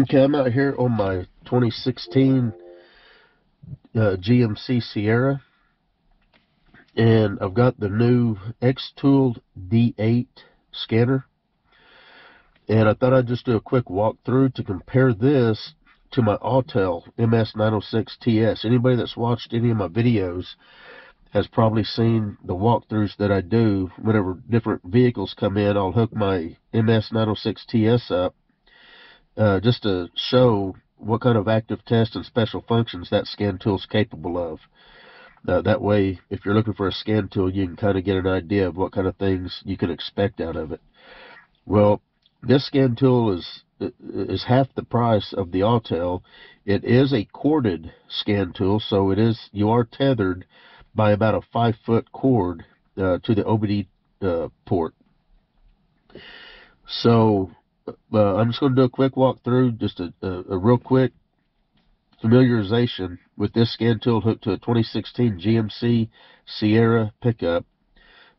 Okay, I'm out here on my 2016 uh, GMC Sierra, and I've got the new Xtool D8 scanner, and I thought I'd just do a quick walkthrough to compare this to my Autel MS906TS. Anybody that's watched any of my videos has probably seen the walkthroughs that I do whenever different vehicles come in. I'll hook my MS906TS up uh, just to show what kind of active test and special functions that scan tool is capable of. Uh, that way, if you're looking for a scan tool, you can kind of get an idea of what kind of things you can expect out of it. Well, this scan tool is is half the price of the Autel. It is a corded scan tool, so it is you are tethered by about a five foot cord uh, to the OBD uh, port. So uh, I'm just going to do a quick walkthrough, just a, a, a, real quick familiarization with this scan tool hooked to a 2016 GMC Sierra pickup.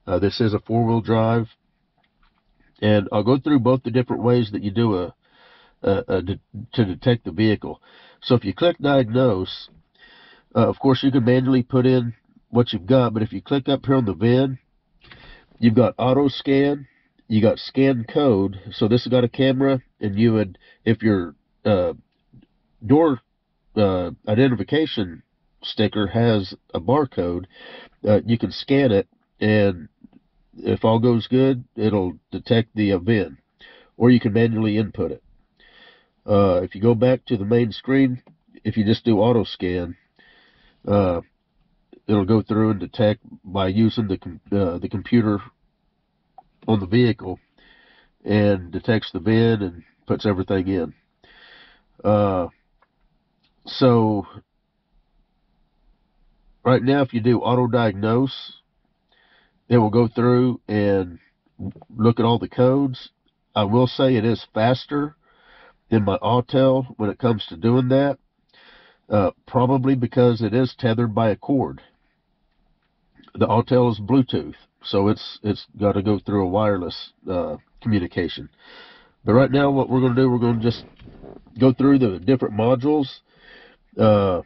Uh, this is a four-wheel drive, and I'll go through both the different ways that you do a, a, de to detect the vehicle. So if you click diagnose, uh, of course you can manually put in what you've got, but if you click up here on the VIN, you've got auto scan, you got scan code. So this has got a camera, and you would, if your uh, door uh, identification sticker has a barcode, uh, you can scan it, and if all goes good, it'll detect the VIN, or you can manually input it. Uh, if you go back to the main screen, if you just do auto scan, uh, it'll go through and detect by using the com uh, the computer on the vehicle and detects the VIN and puts everything in. Uh, so right now, if you do auto diagnose, it will go through and look at all the codes. I will say it is faster than my Autel when it comes to doing that. Uh, probably because it is tethered by a cord. The Autel is Bluetooth so it's it's got to go through a wireless uh, communication. But right now, what we're going to do, we're going to just go through the different modules. Uh,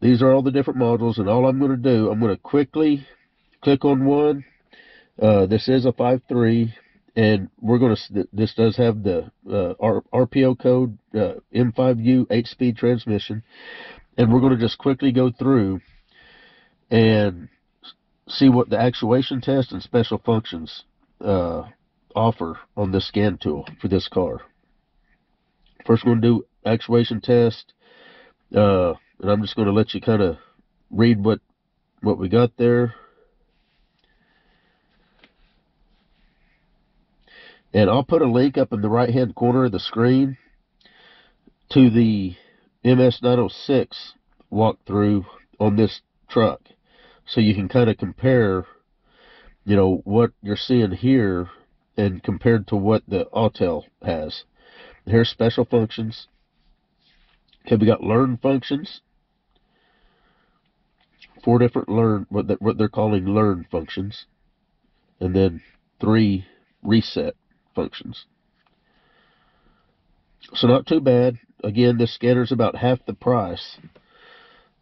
these are all the different modules, and all I'm going to do, I'm going to quickly click on one. Uh, this is a 5.3, and we're going to. This does have the uh, RPO code uh, M5U 8-speed transmission, and we're going to just quickly go through and see what the actuation test and special functions uh, offer on this scan tool for this car. First, we're going to do actuation test, uh, and I'm just going to let you kind of read what what we got there. And I'll put a link up in the right hand corner of the screen to the MS906 walkthrough on this truck so you can kind of compare, you know, what you're seeing here and compared to what the Autel has. Here's special functions. Okay, we got learn functions. Four different learn what what they're calling learn functions, and then three reset functions. So not too bad. Again, this scanner is about half the price.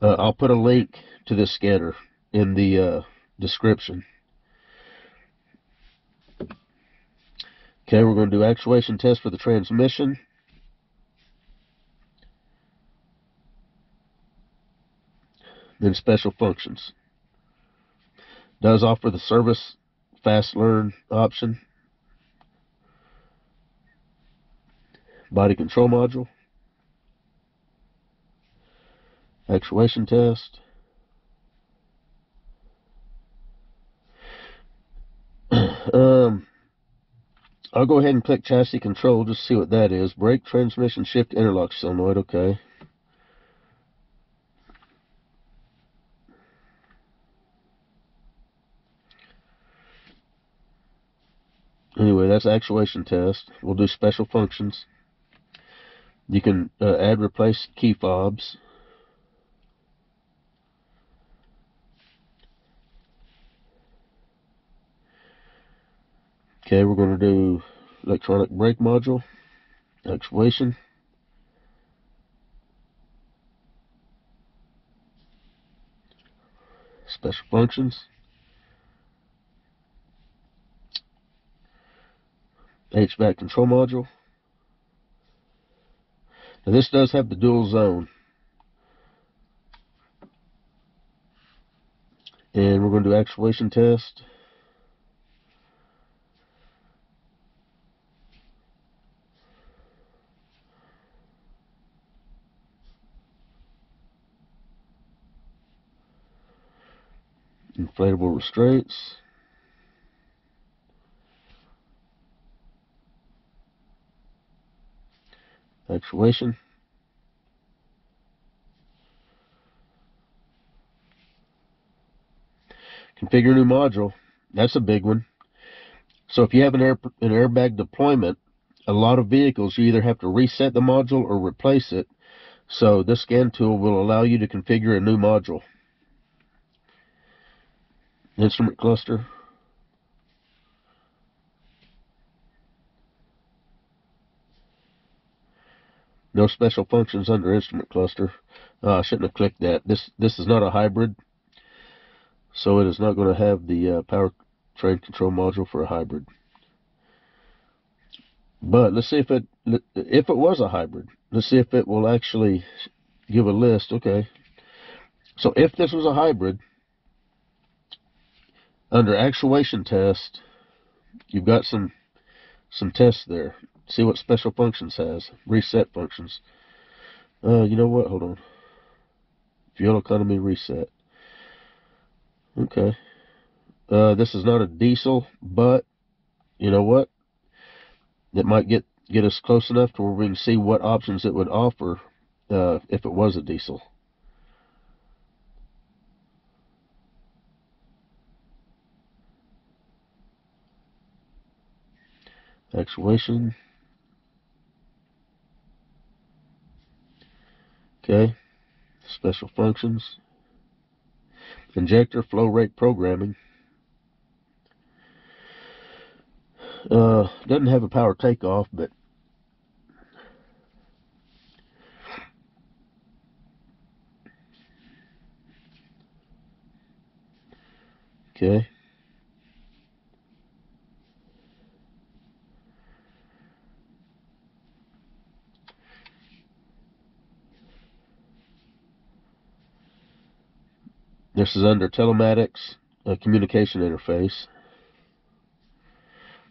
Uh, I'll put a link to this scanner in the uh, description. Okay, we're going to do actuation test for the transmission. Then special functions. Does offer the service fast learn option. Body control module. Actuation test. Um, I'll go ahead and click chassis control just to see what that is. Brake, transmission, shift, interlock solenoid. Okay. Anyway, that's actuation test. We'll do special functions. You can uh, add, replace key fobs. Okay, we're going to do electronic brake module, actuation. Special functions. HVAC control module. Now this does have the dual zone. And we're going to do actuation test. Inflatable restraints. Actuation. Configure new module. That's a big one. So if you have an, air, an airbag deployment, a lot of vehicles, you either have to reset the module or replace it. So this scan tool will allow you to configure a new module instrument cluster. No special functions under instrument cluster. Uh, I shouldn't have clicked that. This this is not a hybrid, so it is not going to have the uh, power train control module for a hybrid. But let's see if it if it was a hybrid. Let's see if it will actually give a list. Okay. So if this was a hybrid, under actuation test, you've got some some tests there. See what special functions has. Reset functions. Uh, you know what? Hold on. Fuel economy reset. Okay. Uh, this is not a diesel, but you know what? It might get get us close enough to where we can see what options it would offer uh, if it was a diesel. Actuation. Okay, special functions, injector flow rate programming. Uh, doesn't have a power takeoff, but okay. This is under telematics, a communication interface.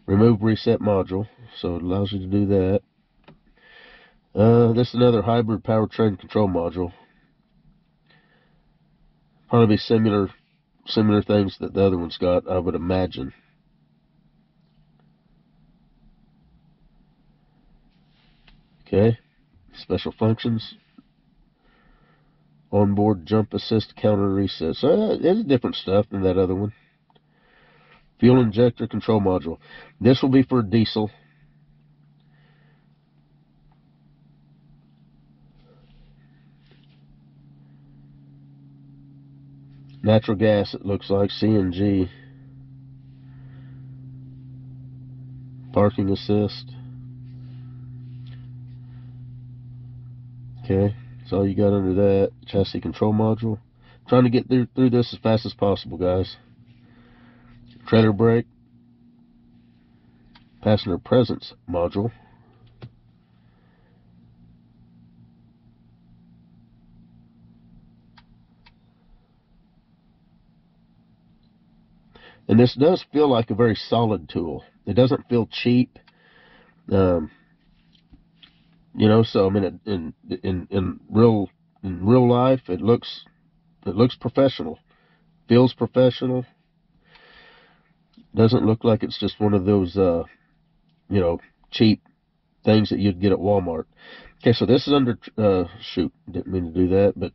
Remove reset module, so it allows you to do that. Uh, this is another hybrid powertrain control module. Probably similar, similar things that the other one's got, I would imagine. Okay, special functions onboard jump assist counter reset. So uh, it's different stuff than that other one. Fuel injector control module. This will be for diesel. Natural gas, it looks like, CNG. Parking assist. Okay. All you got under that. Chassis control module. trying to get through, through this as fast as possible, guys. Trailer brake. Passenger presence module. And this does feel like a very solid tool. It doesn't feel cheap. Um, you know, so I mean, in in in real in real life, it looks it looks professional, feels professional. Doesn't look like it's just one of those, uh, you know, cheap things that you'd get at Walmart. Okay, so this is under, uh, shoot, didn't mean to do that, but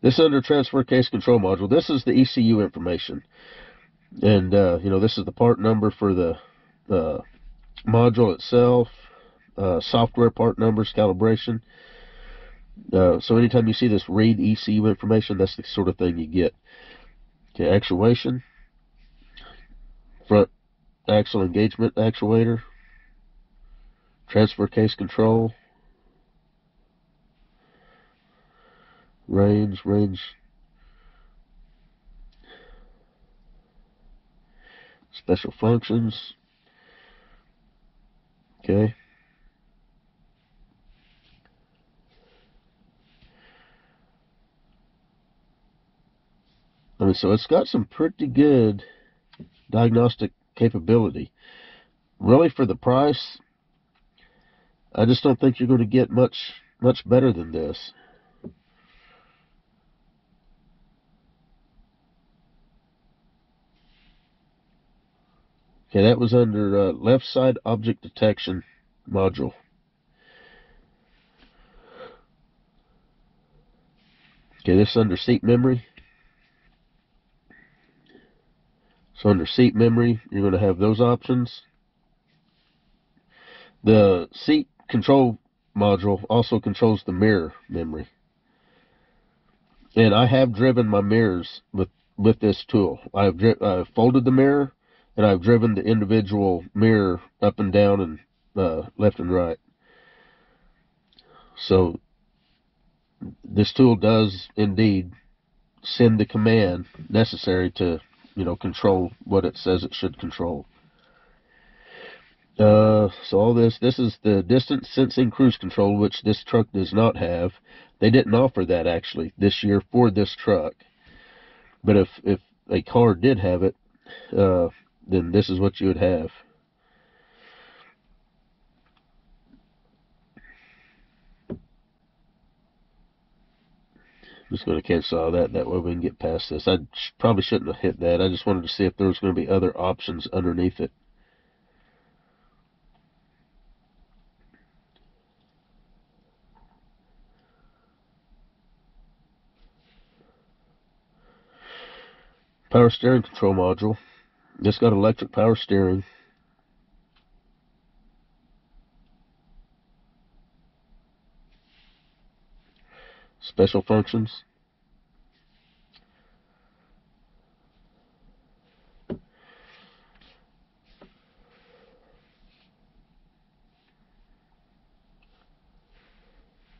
this is under transfer case control module. This is the ECU information. And, uh, you know, this is the part number for the, uh, module itself uh, software part numbers, calibration. Uh, so anytime you see this read ECU information, that's the sort of thing you get. Okay, actuation, front axle engagement actuator, transfer case control, range, range, special functions. Okay. So it's got some pretty good diagnostic capability. Really, for the price, I just don't think you're going to get much much better than this. Okay, that was under uh, left side object detection module. Okay, this is under seat memory. So under seat memory, you're going to have those options. The seat control module also controls the mirror memory. And I have driven my mirrors with, with this tool. I've, I've folded the mirror and I've driven the individual mirror up and down and uh, left and right. So this tool does indeed send the command necessary to, you know, control what it says it should control. Uh, so all this, this is the distance sensing cruise control, which this truck does not have. They didn't offer that actually this year for this truck. But if, if a car did have it, uh, then this is what you would have. Just going to cancel all that. That way we can get past this. I probably shouldn't have hit that. I just wanted to see if there was going to be other options underneath it. Power steering control module. This got electric power steering. Special functions.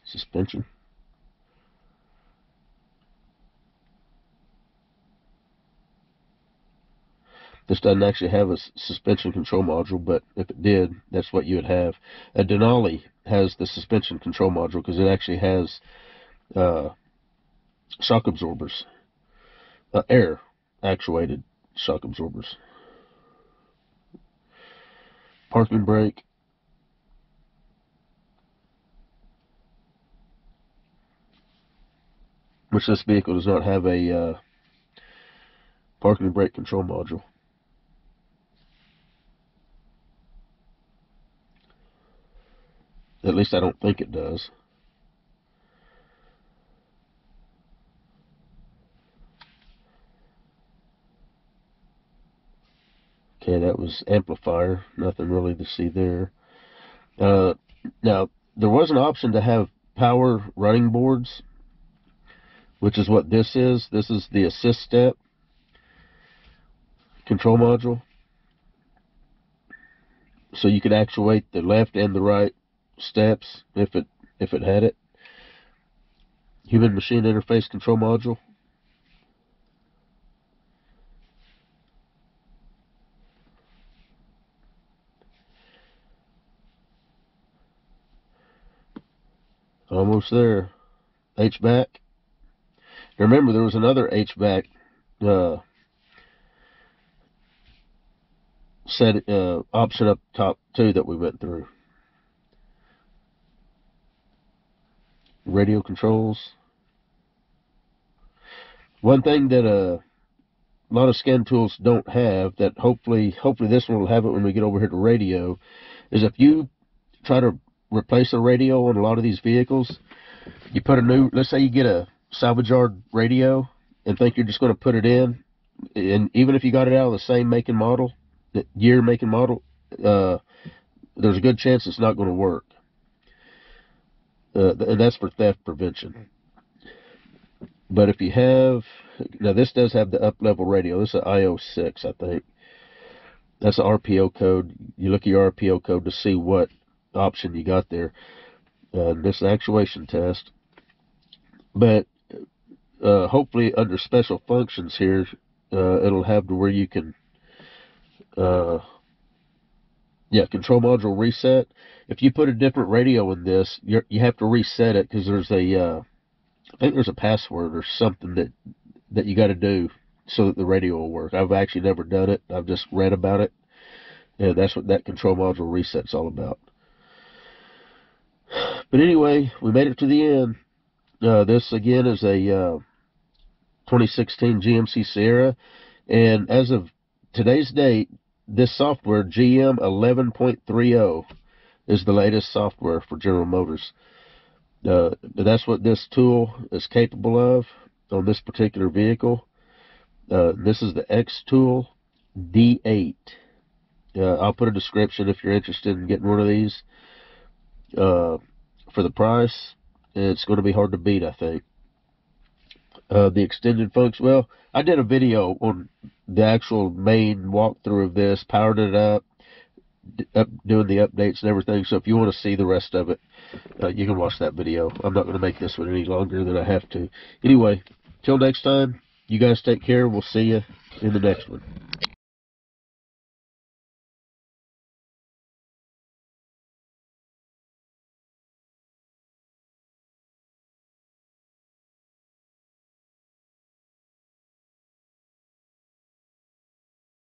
Suspension. This doesn't actually have a suspension control module, but if it did, that's what you would have. A Denali has the suspension control module because it actually has uh, shock absorbers, uh, air actuated shock absorbers. Parking brake. Which this vehicle does not have a uh, parking brake control module. At least I don't think it does. Okay, that was amplifier. Nothing really to see there. Uh, now, there was an option to have power running boards, which is what this is. This is the assist step control module. So you could actuate the left and the right steps if it if it had it. Human machine interface control module. Almost there. HVAC. Remember, there was another HVAC uh, set uh, option up top two that we went through. radio controls. One thing that uh, a lot of scan tools don't have that hopefully hopefully this one will have it when we get over here to radio is if you try to replace a radio on a lot of these vehicles, you put a new let's say you get a salvage yard radio and think you're just going to put it in and even if you got it out of the same make and model, year make and model, uh, there's a good chance it's not going to work. Uh, and that's for theft prevention. But if you have, now this does have the up level radio. This is an IO6, I think. That's an RPO code. You look at your RPO code to see what option you got there. Uh, this actuation test. But uh, hopefully under special functions here, uh, it'll have to where you can uh, yeah, control module reset. If you put a different radio in this, you you have to reset it because there's a, uh, I think there's a password or something that that you got to do so that the radio will work. I've actually never done it. I've just read about it. And that's what that control module reset's all about. But anyway, we made it to the end. Uh, this again is a uh, 2016 GMC Sierra, and as of today's date, this software GM 11.30 is the latest software for General Motors. Uh, that's what this tool is capable of on this particular vehicle. Uh, this is the Xtool D8. Uh, I'll put a description if you're interested in getting one of these. For the price, it's going to be hard to beat, I think. Uh, the extended folks, well, I did a video on the actual main walkthrough of this, powered it up, up doing the updates and everything. So if you want to see the rest of it, uh, you can watch that video. I'm not going to make this one any longer than I have to. Anyway, till next time, you guys take care. We'll see you in the next one.